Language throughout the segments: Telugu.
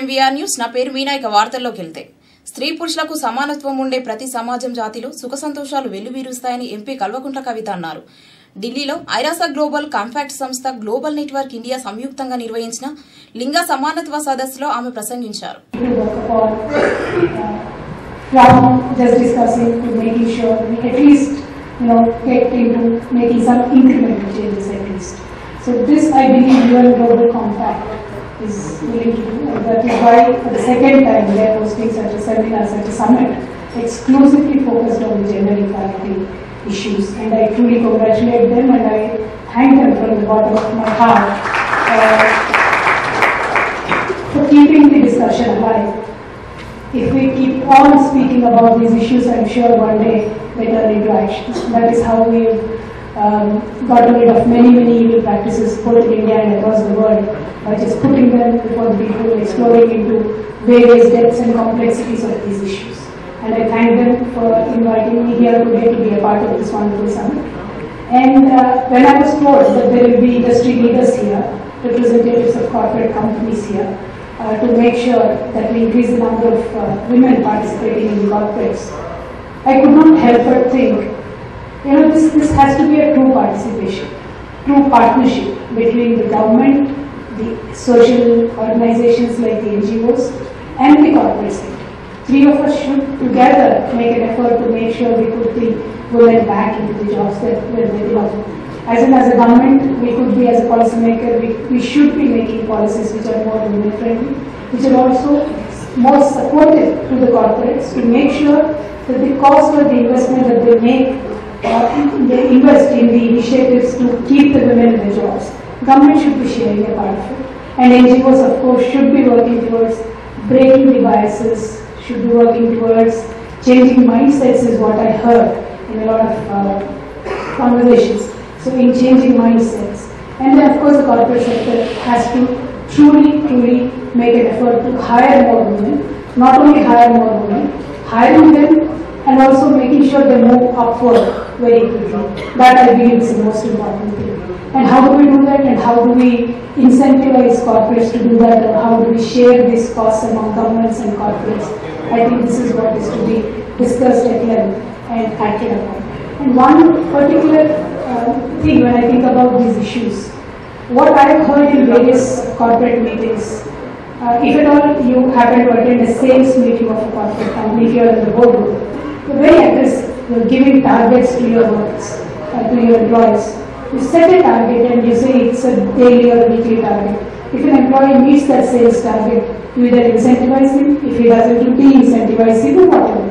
MVR news. నా పేరు మీనా ఇక వార్తల్లోకి వెళ్తే స్త్రీ పురుషులకు సమానత్వం ఉండే ప్రతి సమాజం జాతిలో సుఖ సంతోషాలు వెల్లువీరుస్తాయని ఎంపీ కల్వకుంట్ల కవిత అన్నారు. ఢిల్లీలో ఐరాసా గ్లోబల్ కాంపాక్ట్ సంస్థ గ్లోబల్ నెట్వర్క్ ఇండియా సంయుక్తంగా నిర్వహించిన లింగ సమానత్వ సదస్సులో ఆమె ప్రసంగించారు. So this I believe UN Global Compact. Is willing to do and that is why for the second time they are hosting such a seminar, such a summit exclusively focused on the gender equality issues and I truly congratulate them and I thank them from the bottom of my heart uh, for keeping the discussion alive. If we keep on speaking about these issues, I'm sure one day they turn into action. That is how we've um, gotten rid of many, many evil practices both in India and across the world by just putting them before the people, exploring into various depths and complexities of these issues. And I thank them for inviting me here today to be a part of this wonderful summit. And uh, when I was told that there will be industry leaders here, representatives of corporate companies here, uh, to make sure that we increase the number of uh, women participating in corporates, I could not help but think, you know, this, this has to be a true participation, true partnership between the government, the social organizations like the NGOs, and the corporate sector. Three of us should together make an effort to make sure we put the women back into the jobs that where they belong. As in, as a government, we could be, as a policymaker, we, we should be making policies which are more women friendly, which are also more supportive to the corporates to make sure that the cost of the investment that they make, they invest in the initiatives to keep the women in the jobs. Government should be sharing a part of it. And NGOs, of course, should be working towards breaking the biases, should be working towards changing mindsets is what I heard in a lot of uh, conversations. So in changing mindsets. And then of course the corporate sector has to truly, truly make an effort to hire more women. Not only hire more women, hiring them and also making sure they move upward very quickly. That I believe is the most important thing. And how do we do that and how do we incentivize corporates to do that and how do we share these costs among governments and corporates? I think this is what is to be discussed at length and acted upon. And one particular uh, thing when I think about these issues, what I have heard in various corporate meetings, uh, if at all you happen to attend a sales meeting of a corporate company, if you in the boardroom, very aggressive. You're giving targets to your workers, uh, to your employees. You set a target and you say it's a daily or weekly target. If an employee meets that sales target, you either incentivize him, if he doesn't, you de-incentivize him or whatever.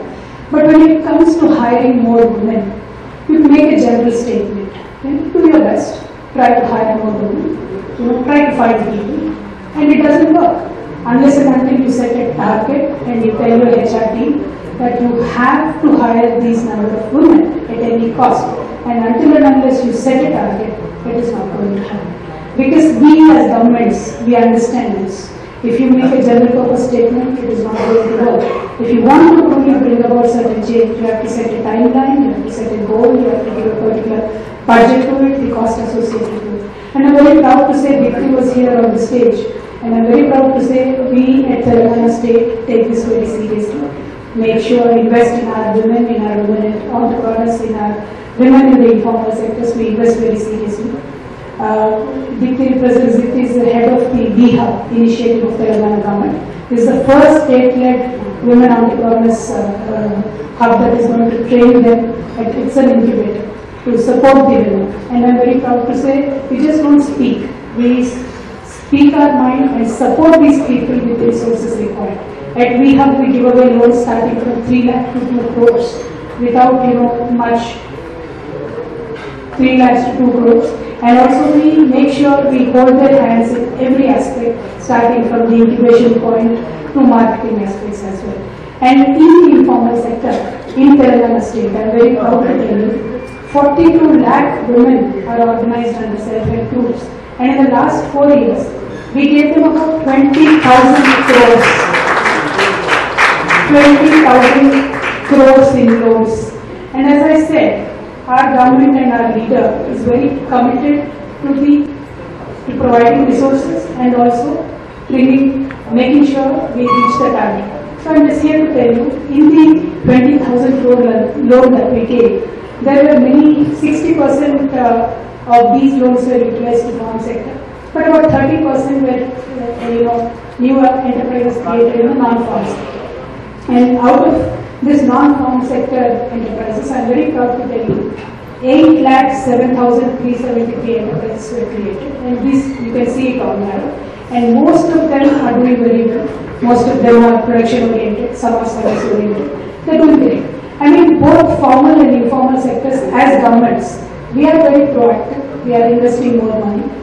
But when it comes to hiring more women, you make a general statement. Do your best, try to hire more women, you know, try to find people, and it doesn't work unless and until you set a target and you tell your HR team that you have to hire these number of women at any cost. And until and unless you set a target, it is not going to happen. Because we as governments, we understand this. If you make a general purpose statement, it is not going to work. If you want to only bring about certain change, you have to set a timeline, you have to set a goal, you have to give a particular budget to it, the cost associated to it. And I'm very proud to say Dikti was here on the stage. And I'm very proud to say we at Telangana State take this very seriously. Make sure invest in our women, in our women entrepreneurs, in our women in the informal sectors, we invest very seriously. Uh, Dikti represents, is the head of the BHUB initiative of the Telangana government. This is the first state-led women entrepreneurs uh, uh, hub that is going to train them it's an incubator to support the women. And I'm very proud to say we just don't speak. We speak our mind and support these people with the resources required. At WeHub, we give away loans starting from 3 lakh to 2 crores without, you know, much 3 lakhs to 2 crores. And also we make sure we hold their hands in every aspect, starting from the incubation point to marketing aspects as well. And in the informal sector, in Telangana state, I am very proud to tell you, 42 lakh women are organized under self-help groups. And in the last four years, we gave them about 20,000 crores. 20,000 crores in loans. And as I said, our government and our leader is very committed to the to providing resources and also bringing making sure we reach the target. So I'm just here to tell you, in the 20,000 crore lo- loan that we gave, there were many, 60% uh, of these loans were utilized to farm sector, but about 30% were, uh, you know, new enterprises created in the non-farm sector. And out of this non-farm sector enterprises, I'm very proud to tell you, 8 lakh 7,373 enterprises were created. And this, you can see it on there. And most of them are doing very well. Most of them are production oriented, some are service oriented. They're doing great. I mean, both formal and informal sectors as governments, we are very proactive. We are investing more money.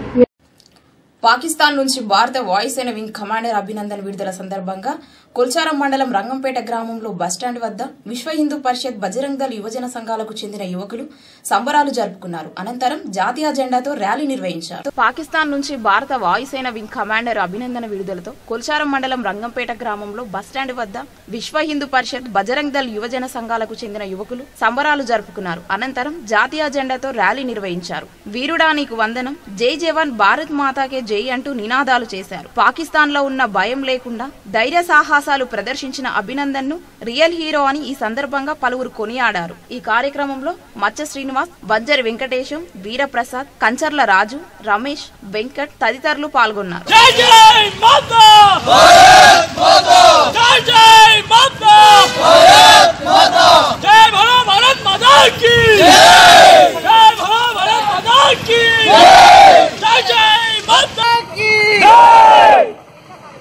Pakistan నుంచి భారత వాయుసేన వింగ్ కమాండర్ అభినందన్ విడుదల సందర్భంగా కొల్చారం మండలం రంగంపేట గ్రామంలో బస్టాండ్ వద్ద విశ్వ హిందూ పరిషత్ బజరంగ్ దళ్ యువజన సంఘాలకు చెందిన యువకులు సంబరాలు జరుపుకున్నారు. అనంతరం జాతీయ జెండాతో ర్యాలీ నిర్వహించారు. పాకిస్తాన్ నుంచి భారత వాయుసేన వింగ్ కమాండర్ అభినందన విడుదలతో కొల్చారం మండలం రంగంపేట గ్రామంలో బస్టాండ్ వద్ద విశ్వ హిందూ పరిషత్ బజరంగ్ దళ్ యువజన సంఘాలకు చెందిన యువకులు సంబరాలు జరుపుకున్నారు. అనంతరం జాతీయ జెండాతో ర్యాలీ నిర్వహించారు. వీరుడా నీకు వందనం. జై జవాన్ భారత్ మాతాకే జై. అంటూ నినాదాలు చేశారు. పాకిస్తాన్లో ఉన్న భయం లేకుండా ధైర్య సాహసాలు ప్రదర్శించిన అభినందన్ను రియల్ హీరో అని ఈ సందర్భంగా పలువురు కొనియాడారు. ఈ కార్యక్రమంలో మచ్చ శ్రీనివాస్ బంజర్ వెంకటేశం వీరప్రసాద్ కంచర్ల రాజు రమేష్ వెంకట్ తదితరులు పాల్గొన్నారు. జై జై! మాతా భారత్ మాతా జై జై మాతా భారత్ మాతా జై భలో భారత్ మాతా की జై భలో భారత్ మాతా की జై జై మాతా की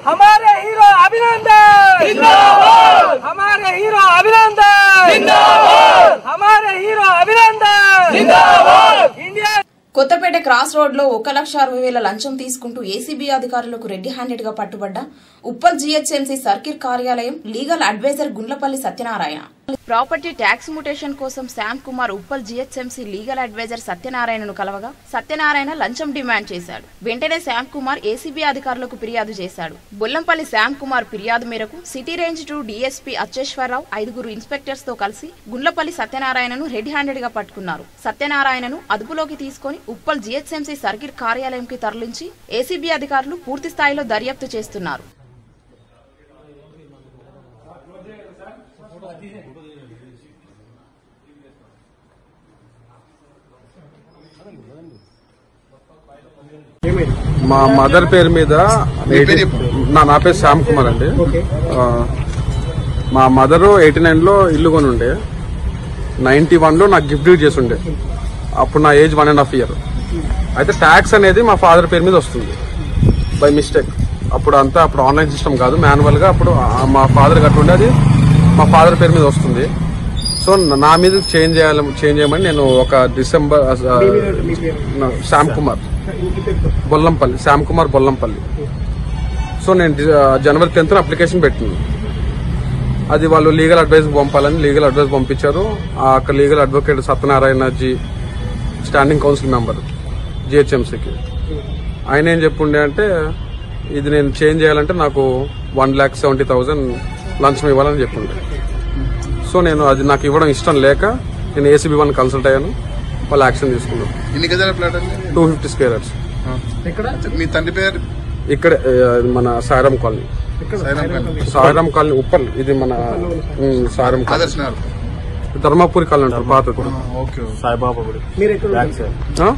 हमारे हीरो अभिनंदन जिंदाबाद हमारे हीरो अभिनंदन जिंदाबाद हमारे हीरो अभिनंदन जिंदाबाद इंडिया కొత్తపేట క్రాస్ రోడ్ లో ఒక లక్ష అరవై వేల లంచం తీసుకుంటూ ఏసీబీ అధికారులకు రెడ్డి హ్యాండెడ్ గా పట్టుబడ్డ ఉప్పల్ జీహెచ్ఎంసీ సర్కిల్ కార్యాలయం legal adviser Gundlapalli Satyanarayana Property tax mutation కోసం Shyam Kumar Uppal GHMC legal adviser సత్యనారాయణను కలవగా సత్యనారాయణ లంచం డిమాండ్ చేశాడు. వెంటనే శ్యామ్ కుమార్ ఏసీబీ అధికారులకు ఫిర్యాదు చేశాడు. బొల్లంపల్లి శ్యామ్ కుమార్ ఫిర్యాదు మేరకు city range two DSP Acheshwararao ఐదుగురు ఇన్స్పెక్టర్స్తో కలిసి గుండ్లపల్లి సత్యనారాయణను రెడ్ హ్యాండెడ్గా పట్టుకున్నారు. సత్యనారాయణను అదుపులోకి తీసుకొని ఉప్పల్ జీహెచ్ఎంసీ సర్కిల్ కార్యాలయంకి తరలించి ఏసీబీ అధికారులు పూర్తి స్థాయిలో దర్యాప్తు చేస్తున్నారు. మా మదర్ పేరు మీద నా నా పేరు శ్యామ్ కుమార్ అండి. మా మదర్ ఎయిటీ నైన్లో ఇల్లు కొని ఉండే నైన్టీ వన్లో నాకు గిఫ్ట్ చేసి ఉండే అప్పుడు నా age one and half year. అయితే ట్యాక్స్ అనేది మా ఫాదర్ పేరు మీద వస్తుంది. By mistake. అప్పుడు అంతా అప్పుడు ఆన్లైన్ సిస్టమ్ కాదు మాన్యువల్గా అప్పుడు మా ఫాదర్ కట్టుండే అది మా ఫాదర్ పేరు మీద వస్తుంది. సో నా మీద చేంజ్ చేయాలి చేంజ్ చేయమని నేను ఒక డిసెంబర్ శ్యామ్ కుమార్. బొల్లంపల్లి శ్యామ్ కుమార్ బొల్లంపల్లి. సో నేను జనవరి టెన్త్ అప్లికేషన్ పెట్టింది. అది వాళ్ళు లీగల్ అడ్వైస్ పంపాలని లీగల్ అడ్వైస్ పంపించారు. ఆ యొక్క legal advocate Satyanarayana ji standing council member జిహెచ్ఎంసీకి. ఆయన ఏం చెప్పుండే అంటే ఇది నేను చేంజ్ చేయాలంటే నాకు వన్ ల్యాక్ సెవెంటీ థౌజండ్ లంచం ఇవ్వాలని చెప్పుండే సో నేను అది నాకు ఇవ్వడం ఇష్టం లేక నేను ఏసీబీ వన్ కన్సల్ట్ అయ్యాను. వాళ్ళు యాక్షన్ తీసుకున్నాను ఎన్ని గజాల ప్లాట్ అండి? టూ ఫిఫ్టీ స్క్వేర్ యార్డ్స్ మీ తండ్రి పేరు? ఇక్కడ మన సాయిరామ్ కాలనీ. సాయిరామ్ కాలనీ. ఉప్పల్. ఇది మన సాయిరామ్ కాలనీ. ధర్మపురి కాలనీ అంటారు పాతది ఓకే ఆ?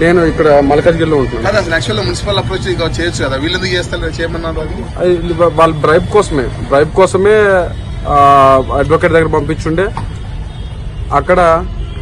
నేను ఇక్కడ మల్కాజ్గిరిలో ఉంటున్నాను కాదు అసలు యాక్చువల్ మున్సిపల్ అప్రోచ్ ఇంకా చేయొచ్చు కదా? వీళ్ళు చేస్తారు చేయమన్నారు వాళ్ళ బ్రైబ్ కోసమే. బ్రైబ్ కోసమే అడ్వకేట్ దగ్గర పంపించుండే. అక్కడ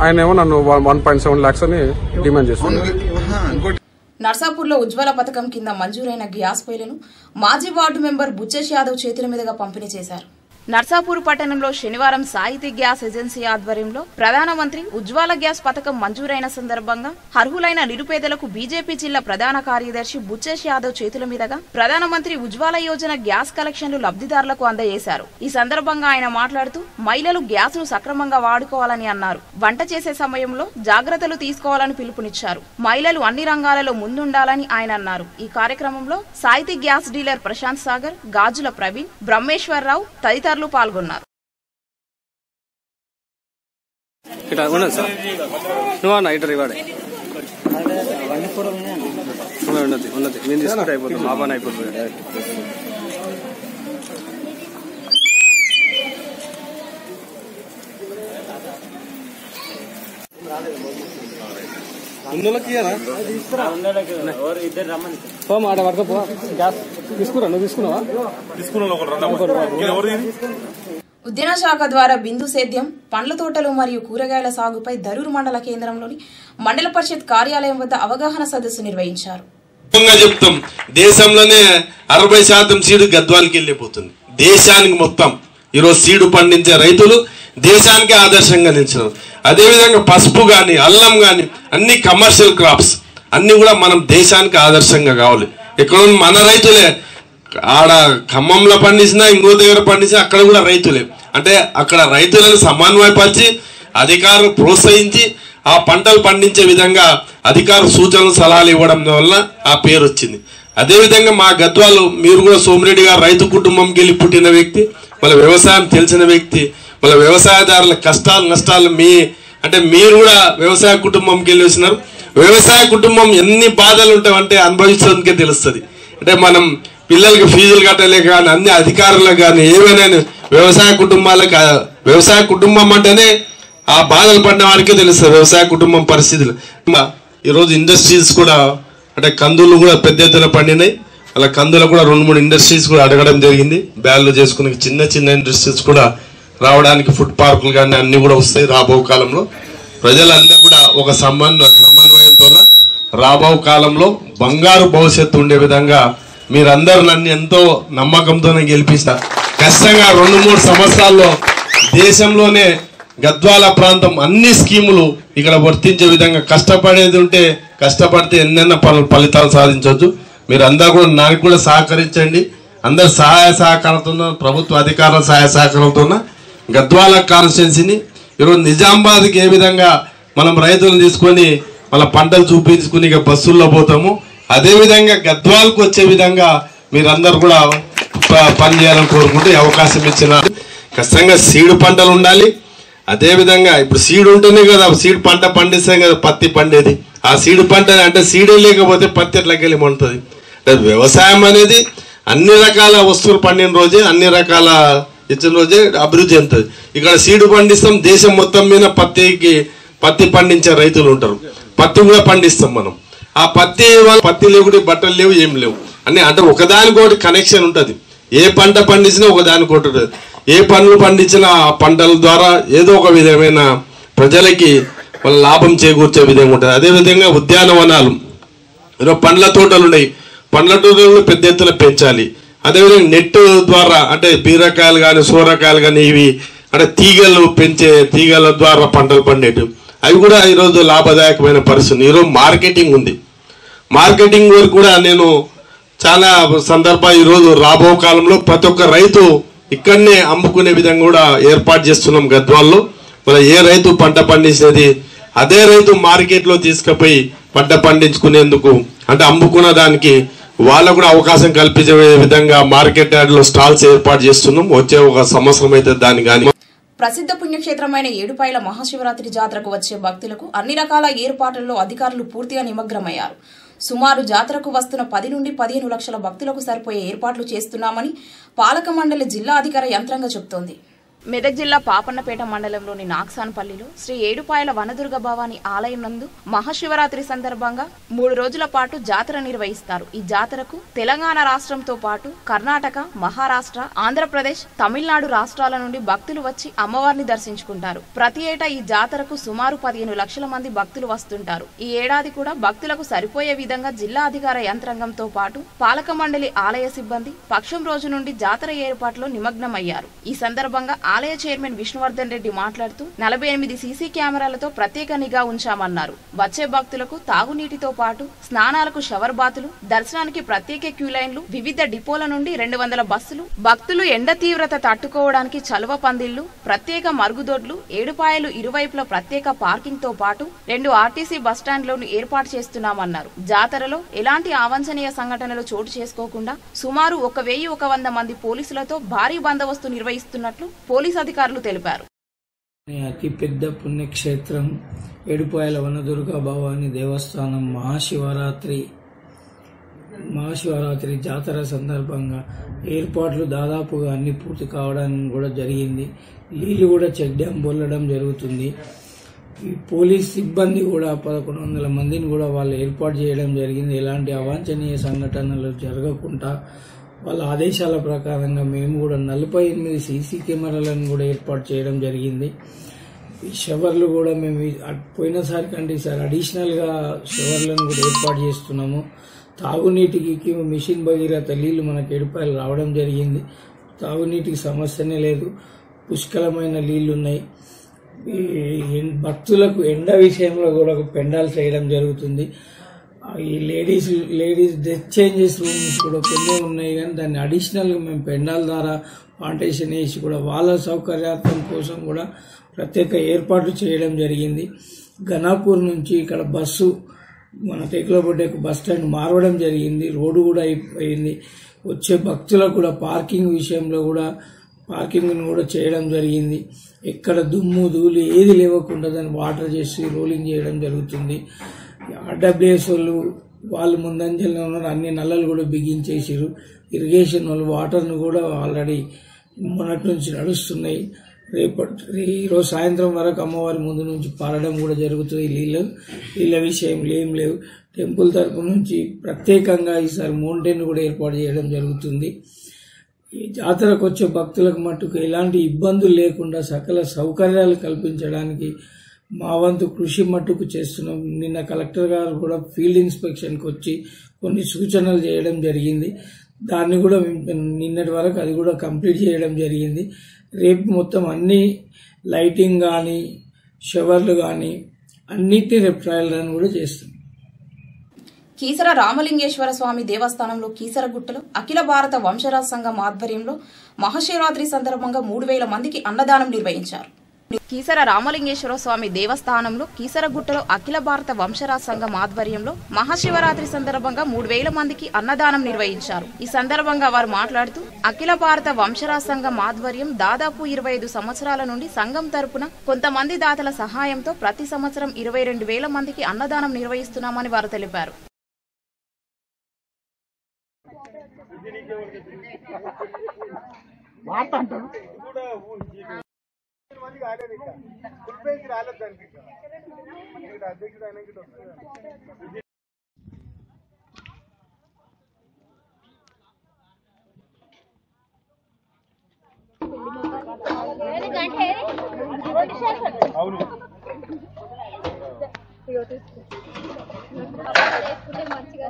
ఆయన ఏమో నన్ను వన్ పాయింట్ సెవెన్ లాక్స్ అని డిమాండ్ చేస్తున్నాను నర్సాపూర్లో ఉజ్వల పథకం కింద మంజూరైన గ్యాస్ పొయ్యిలను మాజీ వార్డు మెంబర్ బుచ్చేష్ యాదవ్ చేతుల మీదుగా పంపిణీ చేశారు. నర్సాపూర్ పట్టణంలో శనివారం సాహితీ గ్యాస్ ఏజెన్సీ ఆధ్వర్యంలో ప్రధానమంత్రి ఉజ్వాల గ్యాస్ పథకం మంజూరైన సందర్భంగా అర్హులైన నిరుపేదలకు బీజేపీ జిల్లా ప్రధాన కార్యదర్శి బుచ్చేష్ యాదవ్ చేతుల మీదుగా ప్రధానమంత్రి ఉజ్వాల యోజన గ్యాస్ కలెక్షన్లు లబ్ధిదారులకు అందజేశారు. ఈ సందర్భంగా ఆయన మాట్లాడుతూ మహిళలు గ్యాస్ను సక్రమంగా వాడుకోవాలని అన్నారు. వంట చేసే సమయంలో జాగ్రత్తలు తీసుకోవాలని పిలుపునిచ్చారు. మహిళలు అన్ని రంగాలలో ముందుండాలని ఆయన అన్నారు. ఈ కార్యక్రమంలో సాహితీ గ్యాస్ డీలర్ ప్రశాంత్ సాగర్ గాజుల ప్రవీణ్ బ్రహ్మేశ్వరరావు తదితరులు పాల్గొన్నారు. ఉన్నది ఉన్నది నేను తీసుకుంటే అయిపోతుంది. మా పని అయిపోతుంది. పో. మాట గ్యాస్ తీసుకురా నువ్వు తీసుకున్నావా? ఉద్యాన శాఖ ద్వారా బిందు సేద్యం పండ్ల తోటలు మరియు కూరగాయల సాగుపై దరూరు మండల కేంద్రంలోని మండల పరిషత్ కార్యాలయం వద్ద అవగాహన సదస్సు నిర్వహించారు. చెప్తాం దేశంలోనే అరవై శాతం సీడు గద్వాలకి వెళ్ళిపోతుంది. దేశానికి మొత్తం. ఈరోజు సీడు పండించే రైతులు దేశానికి ఆదర్శంగా నిలిచినారు అదేవిధంగా పసుపు కానీ అల్లం కానీ అన్ని కమర్షియల్ క్రాప్స్ అన్నీ కూడా మనం దేశానికి ఆదర్శంగా కావాలి. ఇక్కడ మన రైతులే ఆడ ఖమ్మంలో పండించినా ఇంకో దగ్గర పండించినా అక్కడ కూడా రైతులే. అంటే అక్కడ రైతులను సమన్వయపరిచి అధికారులు ప్రోత్సహించి ఆ పంటలు పండించే విధంగా అధికారులు సూచనలు సలహాలు ఇవ్వడం వల్ల ఆ పేరు వచ్చింది. అదేవిధంగా మా గద్వాలు మీరు కూడా సోమిరెడ్డి గారు రైతు కుటుంబంకి వెళ్ళి పుట్టిన వ్యక్తి వాళ్ళ వ్యవసాయం తెలిసిన వ్యక్తి వాళ్ళ వ్యవసాయదారుల కష్టాలు నష్టాలు మీ అంటే మీరు కూడా వ్యవసాయ కుటుంబంకి వెళ్ళి వచ్చినారు. వ్యవసాయ కుటుంబం ఎన్ని బాధలు ఉంటామంటే అనుభవించడానికే తెలుస్తుంది. అంటే మనం పిల్లలకి ఫీజులు కట్టలే కానీ అన్ని అధికారులకు కానీ ఏమైనా వ్యవసాయ కుటుంబాలకు వ్యవసాయ కుటుంబం అంటేనే ఆ బాధలు పడిన వారికే తెలుస్తుంది వ్యవసాయ కుటుంబం పరిస్థితులు. ఈరోజు ఇండస్ట్రీస్ కూడా అంటే కందులు కూడా పెద్ద ఎత్తున పండినాయి. అలా కందులు కూడా రెండు మూడు ఇండస్ట్రీస్ కూడా అడగడం జరిగింది. బ్యాన్లు చేసుకునే చిన్న చిన్న ఇండస్ట్రీస్ కూడా రావడానికి ఫుడ్ పార్కులు కానీ అన్ని కూడా వస్తాయి రాబో కాలంలో. ప్రజలందరూ కూడా ఒక సమన్వయ సమన్వయంతో రాబో కాలంలో బంగారు భవిష్యత్తు ఉండే విధంగా మీరందరూ నన్ను ఎంతో నమ్మకంతోనే గెలిపిస్తా. కష్టంగా రెండు మూడు సంవత్సరాల్లో దేశంలోనే గద్వాల ప్రాంతం అన్ని స్కీములు ఇక్కడ వర్తించే విధంగా కష్టపడేది ఉంటే కష్టపడితే ఎన్నెన్న పనులు ఫలితాలు సాధించవచ్చు మీరు అందరూ కూడా నాకు కూడా సహకరించండి. అందరు సహాయ సహకారంతో ప్రభుత్వ అధికారుల సహాయ సహకారంతో గద్వాల కాన్స్టిట్యున్సీని ఈరోజు నిజామాబాద్కి ఏ విధంగా మనం రైతులను తీసుకొని వాళ్ళ పంటలు చూపించుకుని ఇక బస్సుల్లో పోతాము అదేవిధంగా గద్వాలకు వచ్చే విధంగా మీరందరూ కూడా ప- పని చేయాలని కోరుకుంటూ అవకాశం ఇచ్చిన ఖచ్చితంగా సీడు పంటలు ఉండాలి. అదేవిధంగా ఇప్పుడు సీడ్ ఉంటేనే కదా సీడ్ పంట పండిస్తాం కదా పత్తి పండేది. ఆ సీడ్ పంట అంటే సీడే లేకపోతే పత్తి ఎట్లకెళ్ళి పండుతుంది వ్యవసాయం అనేది అన్ని రకాల వస్తువులు పండిన రోజే అన్ని రకాల ఇచ్చిన రోజే అభివృద్ధి చెందుతుంది ఇక్కడ సీడు పండిస్తాం దేశం మొత్తం మీద పత్తికి పత్తి పండించే రైతులు ఉంటారు. పత్తి కూడా పండిస్తాం మనం. ఆ పత్తి పత్తి లేకుంటే బట్టలు లేవు ఏం లేవు. అని అంటే ఒకదానికొకటి కనెక్షన్ ఉంటుంది. ఏ పంట పండించినా ఒకదానికొకటి ఉంటుంది. ఏ పండ్లు పండించినా ఆ పంటల ద్వారా ఏదో ఒక విధమైన ప్రజలకి వాళ్ళ లాభం చేకూర్చే విధంగా ఉంటుంది. అదేవిధంగా ఉద్యానవనాలు. పండ్ల తోటలు ఉన్నాయి. పండ్ల తోటలను పెద్ద ఎత్తున పెంచాలి. అదేవిధంగా నెట్ ద్వారా అంటే బీరకాయలు కానీ సూరకాయలు కానీ ఇవి అంటే తీగలు పెంచే తీగల ద్వారా పంటలు పండేటివి అవి కూడా ఈరోజు లాభదాయకమైన పరిస్థితి. ఈరోజు మార్కెటింగ్ ఉంది. మార్కెటింగ్ వరకు కూడా నేను చాలా సందర్భ ఈరోజు రాబో కాలంలో ప్రతి ఒక్క రైతు ఇక్కడనే అమ్ముకునే విధంగా కూడా ఏర్పాటు చేస్తున్నాం గద్వాల్లో. మన ఏ రైతు పంట పండించినది అదే రైతు మార్కెట్లో తీసుకుపోయి పంట పండించుకునేందుకు అంటే అమ్ముకున్న దానికి వాళ్ళకు కూడా అవకాశం కల్పించే విధంగా మార్కెట్ యార్డ్లో స్టాల్స్ ఏర్పాటు చేస్తున్నాం. వచ్చే ఒక సంవత్సరం అయితే దాన్ని కానీ ప్రసిద్ధ పుణ్యక్షేత్రమైన ఏడుపాయల మహాశివరాత్రి జాతరకు వచ్చే భక్తులకు అన్ని రకాల ఏర్పాట్లలో అధికారులు పూర్తిగా నిమగ్నమయ్యారు. సుమారు జాతరకు వస్తున్న పది నుండి పదిహేను లక్షల భక్తులకు సరిపోయే ఏర్పాట్లు చేస్తున్నామని పాలక మండలి జిల్లా అధికార యంత్రంగా చెబుతోంది. మెదక్ జిల్లా పాపన్నపేట మండలంలోని నాగ్సాన్పల్లిలో శ్రీ ఏడుపాయల వనదుర్గ భవాని ఆలయం నందు మహాశివరాత్రి సందర్భంగా మూడు రోజుల పాటు జాతర నిర్వహిస్తారు. ఈ జాతరకు తెలంగాణ రాష్ట్రంతో పాటు కర్ణాటక మహారాష్ట్ర ఆంధ్రప్రదేశ్ తమిళనాడు రాష్ట్రాల నుండి భక్తులు వచ్చి అమ్మవారిని దర్శించుకుంటారు. ప్రతి ఏటా ఈ జాతరకు సుమారు పదిహేను లక్షల మంది భక్తులు వస్తుంటారు. ఈ ఏడాది కూడా భక్తులకు సరిపోయే విధంగా జిల్లా అధికార యంత్రాంగంతో పాటు పాలక మండలి ఆలయ సిబ్బంది పక్షం రోజు నుండి జాతర ఏర్పాట్లో నిమగ్నమయ్యారు. ఈ సందర్భంగా ఆలయ చైర్మన్ విష్ణువర్ధన్ రెడ్డి మాట్లాడుతూ నలభై ఎనిమిది సీసీ కెమెరాలతో ప్రత్యేక నిఘా ఉంచామన్నారు. వచ్చే భక్తులకు తాగునీటితో పాటు స్నానాలకు షవర్ బాతులు దర్శనానికి ప్రత్యేక క్యూ లైన్లు వివిధ డిపోల నుండి రెండు వందల బస్సులు భక్తులు ఎండ తీవ్రత తట్టుకోవడానికి చలువ పందిళ్ళు ప్రత్యేక మరుగుదొడ్లు ఏడుపాయలు ఇరువైపుల ప్రత్యేక పార్కింగ్తో పాటు రెండు ఆర్టీసీ బస్టాండ్లను ఏర్పాటు చేస్తున్నామన్నారు. జాతరలో ఎలాంటి అవాంఛనీయ సంఘటనలు చోటు చేసుకోకుండా సుమారు ఒక వెయ్యి ఒక వంద మంది పోలీసులతో భారీ బందోబస్తు నిర్వహిస్తున్నట్లు పోలీసు అధికారులు తెలిపారు. అనే అతిపెద్ద పుణ్యక్షేత్రం ఏడుపాయల వనదుర్గా భవాని దేవస్థానం మహాశివరాత్రి మహాశివరాత్రి జాతర సందర్భంగా ఏర్పాట్లు దాదాపుగా అన్ని పూర్తి కావడానికి కూడా జరిగింది. నీళ్ళు కూడా చెడ్డం బొల్లడం జరుగుతుంది. ఈ పోలీస్ సిబ్బంది కూడా పదకొండు వందల మందిని కూడా వాళ్ళు ఏర్పాటు చేయడం జరిగింది. ఎలాంటి అవాంఛనీయ సంఘటనలు జరగకుండా వాళ్ళ ఆదేశాల ప్రకారంగా మేము కూడా నలభై ఎనిమిది సీసీ కెమెరాలను కూడా ఏర్పాటు చేయడం జరిగింది. ఈ షవర్లు కూడా మేము అట్- పోయినసారి కంటే ఈసారి అడిషనల్గా షవర్లను కూడా ఏర్పాటు చేస్తున్నాము. తాగునీటికి మిషన్ భగీరథ నీళ్ళు మనకు ఎడిపాయలు రావడం జరిగింది. తాగునీటికి సమస్యనే లేదు. పుష్కలమైన నీళ్ళు ఉన్నాయి. ఈ భక్తులకు ఎండ విషయంలో కూడా ఒక పెండాలు చేయడం జరుగుతుంది. ఈ ladies ladies dress changes rooms కూడా కొన్ని ఉన్నాయి కానీ దాన్ని అడిషనల్గా మేము పెండాల ద్వారా పాంటేషన్ వేసి కూడా వాళ్ళ సౌకర్యార్థం కోసం కూడా ప్రత్యేక ఏర్పాట్లు చేయడం జరిగింది. ఘనాపూర్ నుంచి ఇక్కడ బస్సు మన టెక్లోబొడ్డకు బస్ స్టాండ్ మారవడం జరిగింది. రోడ్డు కూడా అయిపోయింది. వచ్చే భక్తులకు కూడా పార్కింగ్ విషయంలో కూడా పార్కింగ్ను కూడా చేయడం జరిగింది. ఎక్కడ దుమ్ము ధూళి ఏది లేవకుండా దాన్ని వాటర్ చేసి రోలింగ్ చేయడం జరుగుతుంది. ఆర్డబ్ల్యూఎస్ వాళ్ళు వాళ్ళు ముందంజలో ఉన్నారు. అన్ని నల్లలు కూడా బిగించేసారు ఇరిగేషన్ వాళ్ళు వాటర్ను కూడా ఆల్రెడీ మొన్నటి నుంచి నడుస్తున్నాయి. రేపటి ఈరోజు సాయంత్రం వరకు అమ్మవారి ముందు నుంచి పారడం కూడా జరుగుతుంది. నీళ్ళు నీళ్ళ విషయం ఏం లేవు. టెంపుల్ తరపు నుంచి ప్రత్యేకంగా ఈసారి మౌంటైన్ కూడా ఏర్పాటు చేయడం జరుగుతుంది. ఈ జాతరకు వచ్చే భక్తులకు మట్టుకు ఎలాంటి ఇబ్బందులు లేకుండా సకల సౌకర్యాలు కల్పించడానికి మా వంతు కృషి మట్టుకు చేస్తున్నాం. నిన్న కలెక్టర్ గారు కూడా ఫీల్డ్ ఇన్స్పెక్షన్కి వచ్చి కొన్ని సూచనలు చేయడం జరిగింది. దాన్ని కూడా నిన్నటి వరకు అది కూడా కంప్లీట్ చేయడం జరిగింది. రేపు మొత్తం అన్ని లైటింగ్ కానీ షవర్లు కానీ అన్నిటినీ రేపు ట్రయల్ రన్ కూడా చేస్తాం. కీసర రామలింగేశ్వర స్వామి దేవస్థానంలో కీసరగుట్టలో అఖిల భారత వంశరాజ్ సంఘం ఆధ్వర్యంలో మహాశివరాత్రి సందర్భంగా మూడు వేల మందికి అన్నదానం నిర్వహించారు. కీసర రామలింగేశ్వర స్వామి దేవస్థానంలో కీసరగుట్టలో అఖిల భారత వంశరాజ్ సంఘం ఆధ్వర్యంలో మహాశివరాత్రి సందర్భంగా మూడు వేల మందికి అన్నదానం నిర్వహించారు. ఈ సందర్భంగా వారు మాట్లాడుతూ అఖిల భారత వంశరాజ్ సంఘం ఆధ్వర్యం దాదాపు ఇరవై ఐదు సంవత్సరాల నుండి సంఘం తరపున కొంతమంది దాతల సహాయంతో ప్రతి సంవత్సరం ఇరవై రెండు వేల మందికి అన్నదానం నిర్వహిస్తున్నామని వారు తెలిపారు. వాళ్ళకి రాలేదు ఇంకా ఫుల్ పేజ్ రాలేదు దానికి ఇంకా అధ్యక్షుడు అయినాక వస్తుంది అవును మంచిగా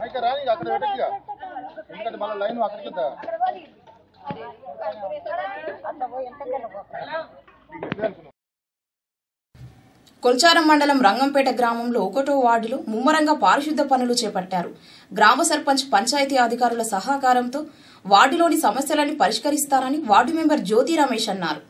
అయితే రాని అక్కడ పెట్టిగా ఎందుకంటే మళ్ళీ లైన్ అక్కడికి వద్దా? కొల్చారం మండలం రంగంపేట గ్రామంలో ఒకటో వార్డులో ముమ్మరంగా పారిశుద్ధ పనులు చేపట్టారు. గ్రామ సర్పంచ్ పంచాయతీ అధికారుల సహకారంతో వార్డులోని సమస్యలను పరిష్కరిస్తారని వార్డు మెంబర్ జ్యోతి రమేష్ అన్నారు.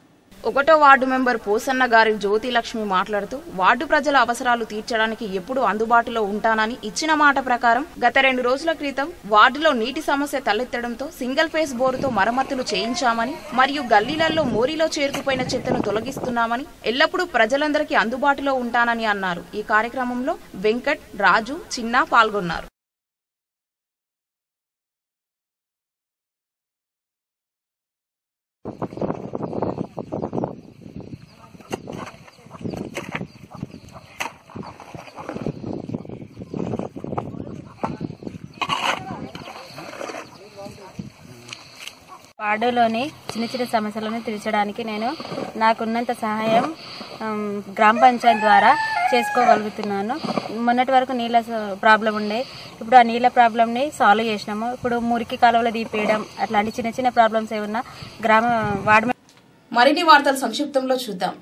ఒకటో వార్డు మెంబర్ పోసన్న గారి జ్యోతి లక్ష్మి మాట్లాడుతూ వార్డు ప్రజల అవసరాలు తీర్చడానికి ఎప్పుడు అందుబాటులో ఉంటానని ఇచ్చిన మాట ప్రకారం గత రెండు రోజుల క్రితం వార్డులో నీటి సమస్య తలెత్తడంతో సింగిల్ ఫేస్ బోరుతో మరమ్మతులు చేయించామని మరియు గల్లీలలో మోరీలో చేరుకుపోయిన చెత్తను తొలగిస్తున్నామని ఎల్లప్పుడూ ప్రజలందరికీ అందుబాటులో ఉంటానని అన్నారు. ఈ కార్యక్రమంలో వెంకట్ రాజు చిన్న పాల్గొన్నారు. వార్డులోని చిన్న చిన్న సమస్యలను తీర్చడానికి నేను నాకున్నంత సహాయం గ్రామ పంచాయత్ ద్వారా చేసుకోగలుగుతున్నాను. మొన్నటి వరకు నీళ్ళ స- ప్రాబ్లం ఉండే. ఇప్పుడు ఆ నీళ్ళ ప్రాబ్లంని సాల్వ్ చేసినాము. ఇప్పుడు మురికి కాలువలు దీపేయడం అట్లాంటి చిన్న చిన్న ప్రాబ్లమ్స్ ఏమన్నా గ్రామ వార్డు మరిన్ని వార్తలు సంక్షిప్తంలో చూద్దాం.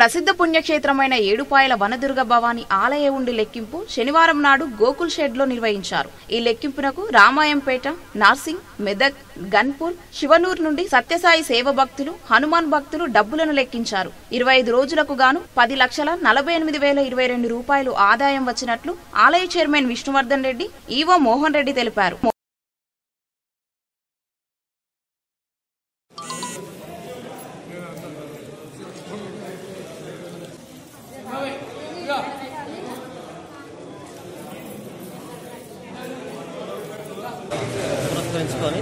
ప్రసిద్ధ పుణ్యక్షేత్రమైన ఏడుపాయల వనదుర్గ భవాని ఆలయ ఉండి లెక్కింపు శనివారం నాడు గోకుల్ షెడ్లో నిర్వహించారు. ఈ లెక్కింపునకు రామాయంపేట నార్సింగ్ మెదక్ గన్పూర్ శివనూర్ నుండి సత్యసాయి సేవ భక్తులు హనుమాన్ భక్తులు డబ్బులను లెక్కించారు. ఇరవై ఐదు రోజులకు గాను పది లక్షల నలభై ఎనిమిది వేల ఇరవై రెండు రూపాయలు ఆదాయం వచ్చినట్లు ఆలయ చైర్మన్ విష్ణువర్ధన్ రెడ్డి ఈవో మోహన్ రెడ్డి తెలిపారు పురస్కరించుకొని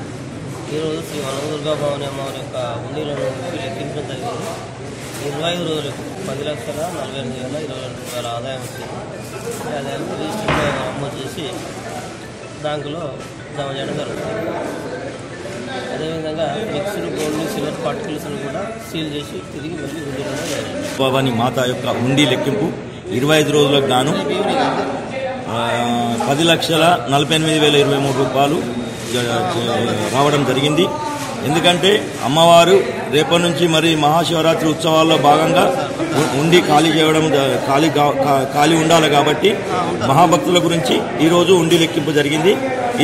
ఈరోజు శ్రీ వనదుర్గా భవని అమ్మవారి యొక్క ఉండీలను లెక్కించడం జరిగింది ఇరవై ఐదు రోజులకు పది లక్షల నలభై ఎనిమిది వేల ఇరవై రెండు వేల ఆదాయం వచ్చింది. ఈ ఆదాయాన్ని రిజిస్టర్లో నమోదు చేసి బ్యాంకులో జమ చేయడం జరుగుతుంది. అదేవిధంగా మిక్స్డ్ గోల్డ్ సిల్వర్ పార్టికల్స్ను కూడా సీల్ చేసి తిరిగి మళ్ళీ ఉండీలో భవాని మాత యొక్క ఉండి లెక్కింపు ఇరవై ఐదు రోజులకు గాను పది లక్షల నలభై ఎనిమిది వేల ఇరవై మూడు రూపాయలు రావడం జరిగింది. ఎందుకంటే అమ్మవారు రేపటి నుంచి మరి మహాశివరాత్రి ఉత్సవాల్లో భాగంగా ఉండి ఖాళీ చేయడం ఖాళీ ఖాళీ ఉండాలి కాబట్టి మహాభక్తుల గురించి ఈరోజు ఉండి లెక్కింపు జరిగింది.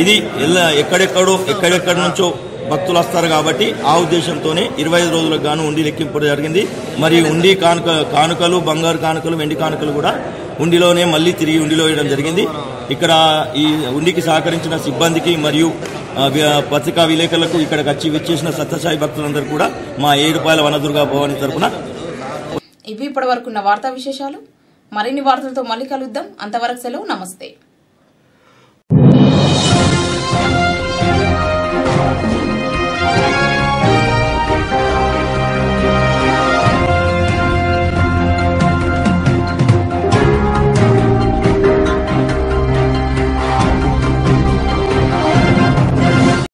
ఇది ఎలా ఎక్కడెక్కడో ఎక్కడెక్కడి నుంచో భక్తులు వస్తారు కాబట్టి ఆ ఉద్దేశంతోనే ఇరవై ఐదు రోజులకు గాను ఉండి లెక్కింపు జరిగింది. మరి ఉండి కానుక కానుకలు బంగారు కానుకలు వెండి కానుకలు కూడా ఉండిలోనే మళ్ళీ తిరిగి ఉండిలో వేయడం జరిగింది. ఇక్కడ ఈ ఉండికి సహకరించిన సిబ్బందికి మరియు పత్రికా విలేకరులకు ఇక్కడికి వచ్చి విచ్చేసిన సత్యసాయి భక్తులందరూ కూడా మా ఏడుపాయల వనదుర్గా భవాని తరఫున ఇవి ఇప్పటి వరకున్న వార్తా విశేషాలు. మరిన్ని వార్తలతో మళ్ళీ కలుద్దాం. అంతవరకు సెలవు. నమస్తే.